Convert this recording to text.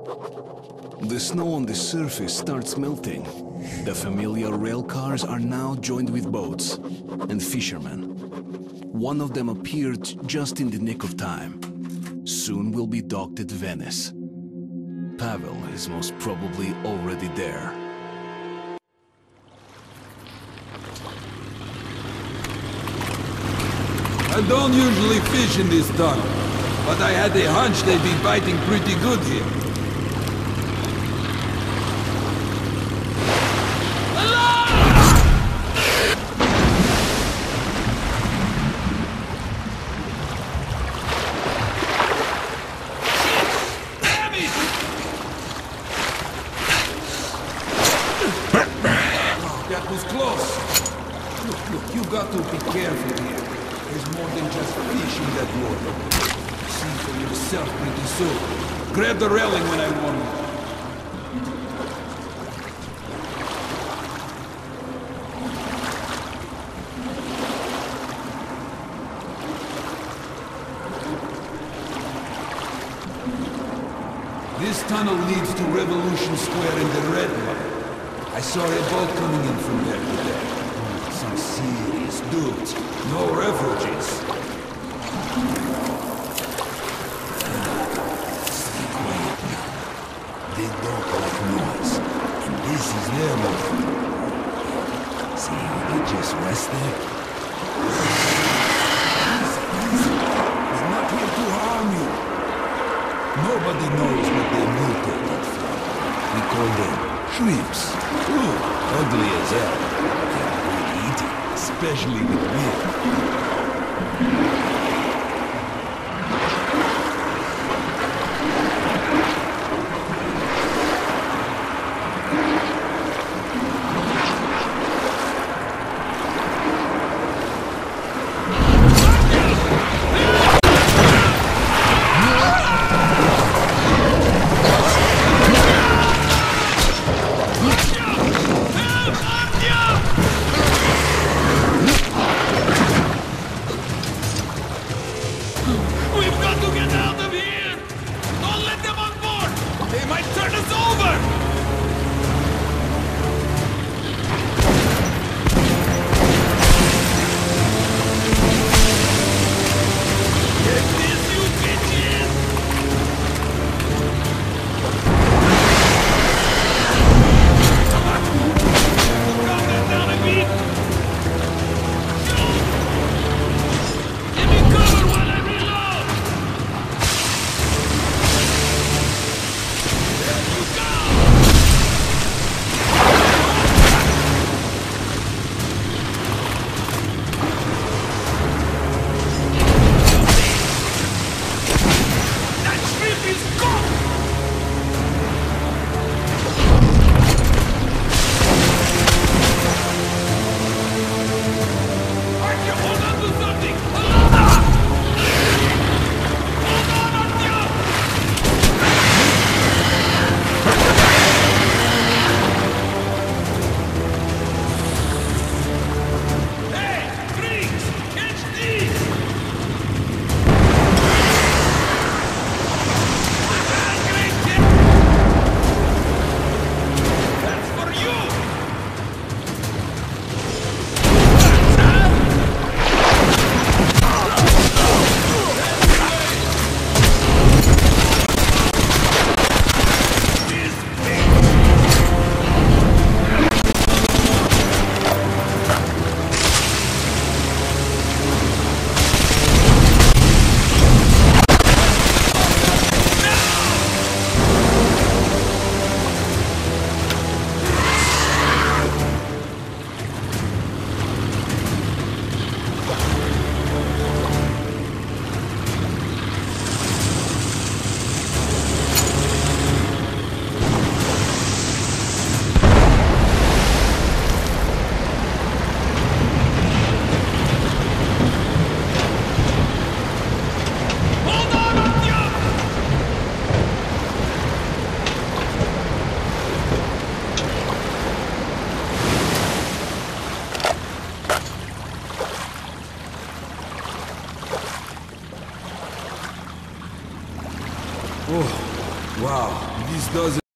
The snow on the surface starts melting. The familiar rail cars are now joined with boats and fishermen. One of them appeared just in the nick of time. Soon we'll be docked at Venice. Pavel is most probably already there. I don't usually fish in this tunnel, but I had a hunch they'd be biting pretty good here. Oh, that was close. Look, look, you got to be careful here. There's more than just fish in that water. See for yourself pretty soon. Grab the railing when I warn you. This tunnel leads to Revolution Square in the Red Line. I saw a boat coming in from there today. Some serious dudes. No refugees. Stay quiet now. They don't like noise. And this is their moment. See how they just rest there? He's not here to harm you. Nobody knows what they mutated from. We call them shrimps. Ooh, ugly as hell. They're good eating, especially with Oh, wow. This doesn't...